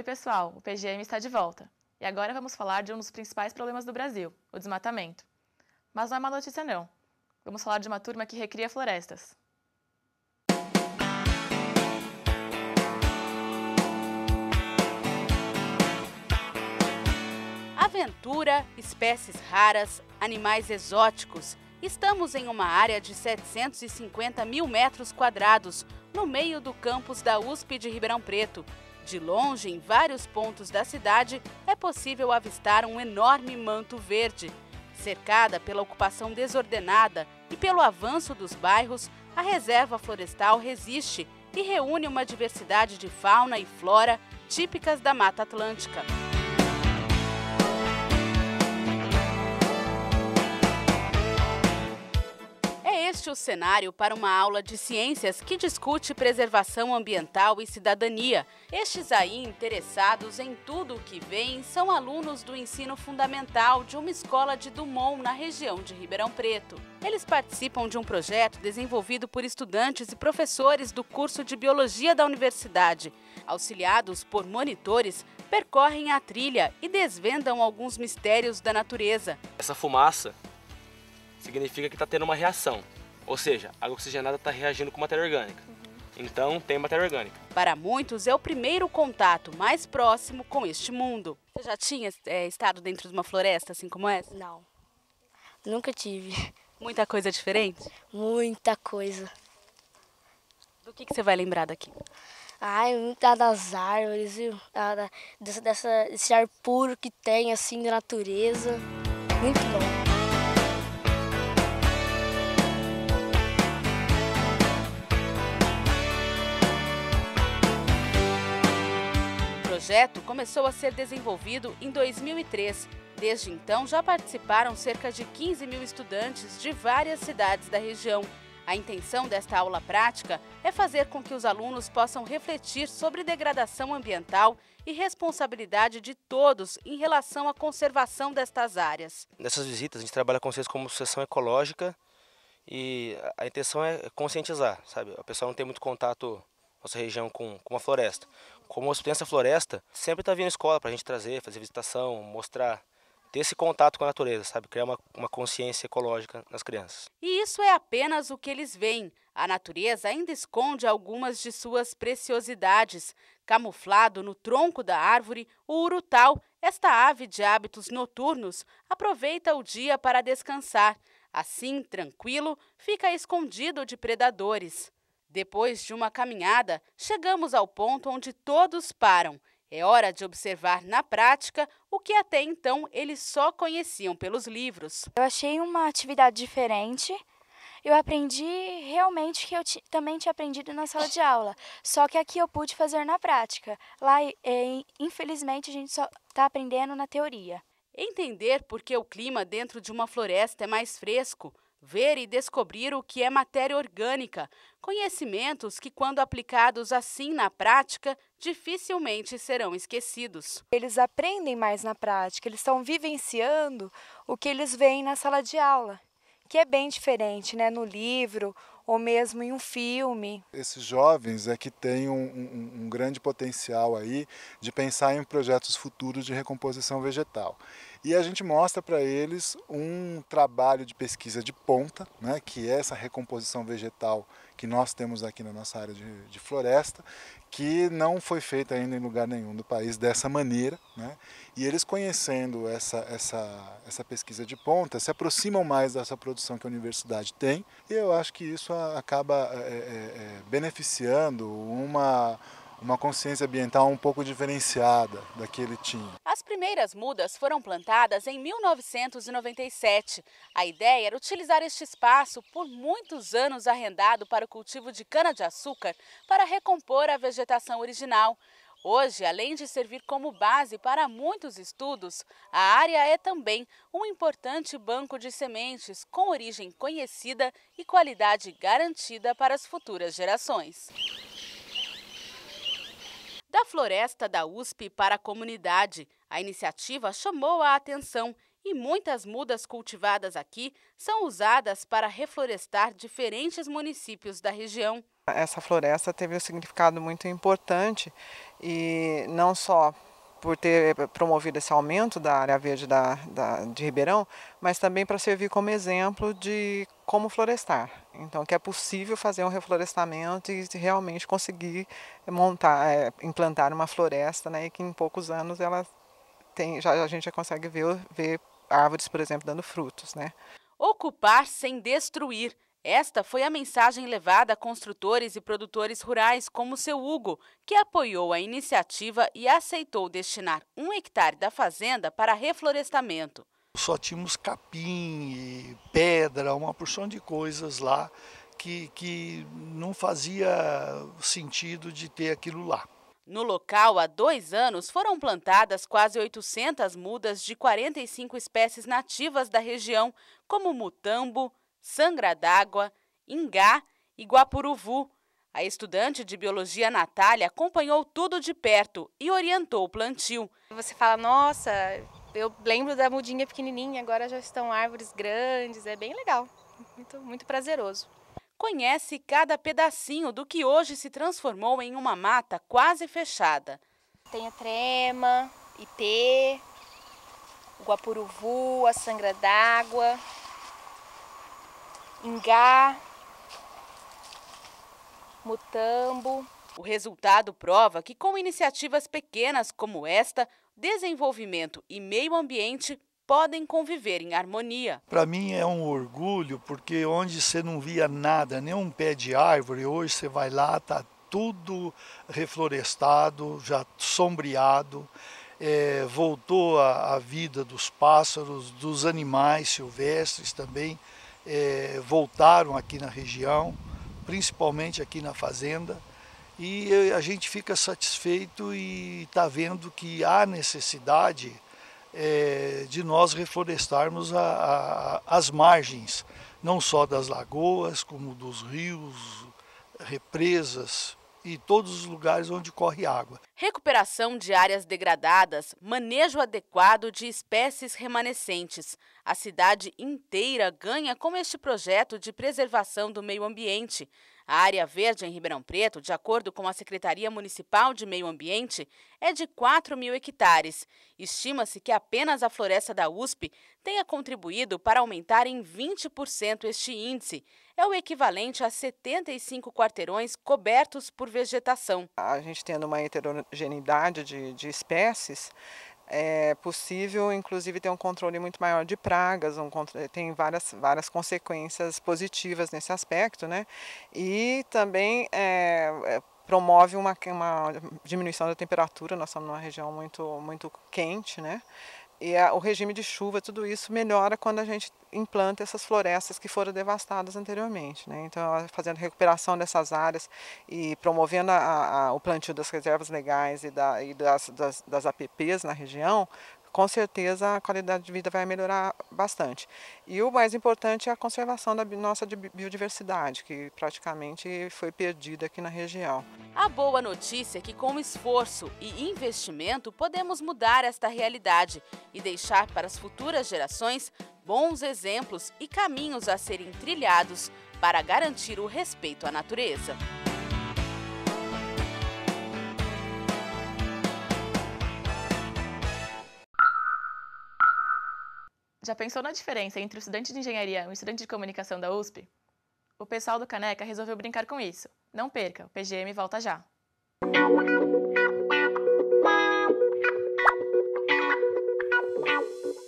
Oi, pessoal, o PGM está de volta. E agora vamos falar de um dos principais problemas do Brasil, o desmatamento. Mas não é uma notícia não. Vamos falar de uma turma que recria florestas. Aventura, espécies raras, animais exóticos. Estamos em uma área de 750 mil metros quadrados, no meio do campus da USP de Ribeirão Preto. De longe, em vários pontos da cidade, é possível avistar um enorme manto verde. Cercada pela ocupação desordenada e pelo avanço dos bairros, a reserva florestal resiste e reúne uma diversidade de fauna e flora típicas da Mata Atlântica. Este o cenário para uma aula de ciências que discute preservação ambiental e cidadania. Estes aí interessados em tudo o que vem são alunos do ensino fundamental de uma escola de Dumont na região de Ribeirão Preto. Eles participam de um projeto desenvolvido por estudantes e professores do curso de Biologia da universidade. Auxiliados por monitores, percorrem a trilha e desvendam alguns mistérios da natureza. Essa fumaça significa que está tendo uma reação. Ou seja, a água oxigenada está reagindo com matéria orgânica. Uhum. Então tem matéria orgânica. Para muitos é o primeiro contato mais próximo com este mundo. Você já tinha é, estado dentro de uma floresta assim como essa? Não, nunca tive. Muita coisa diferente? Muita coisa. Do que, que você vai lembrar daqui? Ai, muita das árvores, viu? dessa, dessa, desse ar puro que tem, assim, da natureza. Muito bom. Projeto começou a ser desenvolvido em 2003. Desde então, já participaram cerca de 15 mil estudantes de várias cidades da região. A intenção desta aula prática é fazer com que os alunos possam refletir sobre degradação ambiental e responsabilidade de todos em relação à conservação destas áreas. Nessas visitas, a gente trabalha com vocês como sucessão ecológica e a intenção é conscientizar, sabe? A pessoa não tem muito contato nossa região com, com uma floresta. Como o Hospital Floresta, sempre está vindo escola para a gente trazer, fazer visitação, mostrar, ter esse contato com a natureza, sabe? Criar uma, uma consciência ecológica nas crianças. E isso é apenas o que eles veem. A natureza ainda esconde algumas de suas preciosidades. Camuflado no tronco da árvore, o urutau, esta ave de hábitos noturnos, aproveita o dia para descansar. Assim, tranquilo, fica escondido de predadores. Depois de uma caminhada, chegamos ao ponto onde todos param. É hora de observar na prática o que até então eles só conheciam pelos livros. Eu achei uma atividade diferente. Eu aprendi realmente que eu também tinha aprendido na sala de aula, só que aqui eu pude fazer na prática. Lá, é, infelizmente, a gente só está aprendendo na teoria. Entender por que o clima dentro de uma floresta é mais fresco, ver e descobrir o que é matéria orgânica, conhecimentos que, quando aplicados assim na prática, dificilmente serão esquecidos. Eles aprendem mais na prática, eles estão vivenciando o que eles veem na sala de aula, que é bem diferente, né, no livro ou mesmo em um filme. Esses jovens é que têm um, um, um grande potencial aí de pensar em projetos futuros de recomposição vegetal. E a gente mostra para eles um trabalho de pesquisa de ponta, né, que é essa recomposição vegetal que nós temos aqui na nossa área de, de floresta, que não foi feita ainda em lugar nenhum do país dessa maneira. Né? E eles conhecendo essa, essa, essa pesquisa de ponta, se aproximam mais dessa produção que a universidade tem, e eu acho que isso acaba é, é, é beneficiando uma uma consciência ambiental um pouco diferenciada da que ele tinha. As primeiras mudas foram plantadas em 1997. A ideia era utilizar este espaço, por muitos anos arrendado para o cultivo de cana-de-açúcar, para recompor a vegetação original. Hoje, além de servir como base para muitos estudos, a área é também um importante banco de sementes com origem conhecida e qualidade garantida para as futuras gerações da floresta da USP para a comunidade. A iniciativa chamou a atenção e muitas mudas cultivadas aqui são usadas para reflorestar diferentes municípios da região. Essa floresta teve um significado muito importante e não só por ter promovido esse aumento da área verde da, da, de Ribeirão, mas também para servir como exemplo de como florestar. Então, que é possível fazer um reflorestamento e realmente conseguir montar, é, implantar uma floresta, né, e que em poucos anos ela tem, já, a gente já consegue ver, ver árvores, por exemplo, dando frutos. Né? Ocupar sem destruir esta foi a mensagem levada a construtores e produtores rurais como seu Hugo, que apoiou a iniciativa e aceitou destinar um hectare da fazenda para reflorestamento. Só tínhamos capim, pedra, uma porção de coisas lá que, que não fazia sentido de ter aquilo lá. No local, há dois anos, foram plantadas quase 800 mudas de 45 espécies nativas da região, como mutambo, sangra d'água, ingá e guapuruvu. A estudante de biologia Natália acompanhou tudo de perto e orientou o plantio. Você fala, nossa, eu lembro da mudinha pequenininha, agora já estão árvores grandes, é bem legal, muito, muito prazeroso. Conhece cada pedacinho do que hoje se transformou em uma mata quase fechada. Tem a trema, ipê, o guapuruvu, a sangra d'água, Ingá, Mutambo. O resultado prova que, com iniciativas pequenas como esta, desenvolvimento e meio ambiente podem conviver em harmonia. Para mim é um orgulho, porque onde você não via nada, nem um pé de árvore, hoje você vai lá, está tudo reflorestado, já sombreado. É, voltou a, a vida dos pássaros, dos animais silvestres também é, voltaram aqui na região, principalmente aqui na fazenda, e a gente fica satisfeito e está vendo que há necessidade é, de nós reflorestarmos a, a, as margens, não só das lagoas, como dos rios, represas, e todos os lugares onde corre água. Recuperação de áreas degradadas, manejo adequado de espécies remanescentes. A cidade inteira ganha com este projeto de preservação do meio ambiente. A área verde em Ribeirão Preto, de acordo com a Secretaria Municipal de Meio Ambiente, é de 4 mil hectares. Estima-se que apenas a floresta da USP tenha contribuído para aumentar em 20% este índice. É o equivalente a 75 quarteirões cobertos por vegetação. A gente tendo uma heterogeneidade de, de espécies, é possível, inclusive, ter um controle muito maior de pragas, um controle, tem várias, várias consequências positivas nesse aspecto, né? E também é, é, promove uma, uma diminuição da temperatura, nós estamos numa região muito, muito quente, né? E a, o regime de chuva, tudo isso melhora quando a gente implanta essas florestas que foram devastadas anteriormente. Né? Então, fazendo recuperação dessas áreas e promovendo a, a, o plantio das reservas legais e, da, e das, das, das APPs na região, com certeza a qualidade de vida vai melhorar bastante. E o mais importante é a conservação da nossa biodiversidade, que praticamente foi perdida aqui na região. A boa notícia é que com esforço e investimento podemos mudar esta realidade e deixar para as futuras gerações bons exemplos e caminhos a serem trilhados para garantir o respeito à natureza. Já pensou na diferença entre o estudante de engenharia e o estudante de comunicação da USP? O pessoal do Caneca resolveu brincar com isso. Não perca, o PGM volta já!